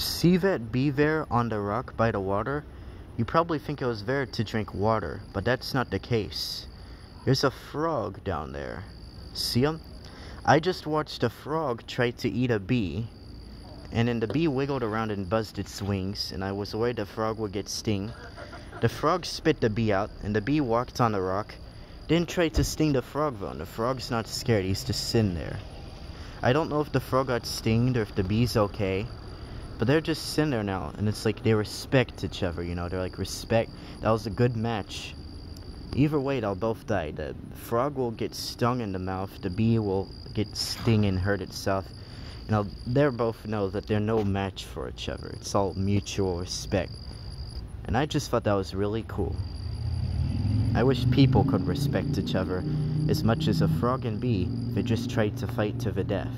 See that bee there on the rock by the water? You probably think it was there to drink water, but that's not the case. There's a frog down there. See him? I just watched a frog try to eat a bee, and then the bee wiggled around and buzzed its wings, and I was worried the frog would get sting. The frog spit the bee out, and the bee walked on the rock. Didn't try to sting the frog though, the frog's not scared, he's just sitting there. I don't know if the frog got stinged or if the bee's okay. But they're just sitting there now, and it's like they respect each other, you know? They're like, respect. That was a good match. Either way, they'll both die. The frog will get stung in the mouth, the bee will get sting and hurt itself. And they're both know that they're no match for each other. It's all mutual respect. And I just thought that was really cool. I wish people could respect each other as much as a frog and bee, that just tried to fight to the death.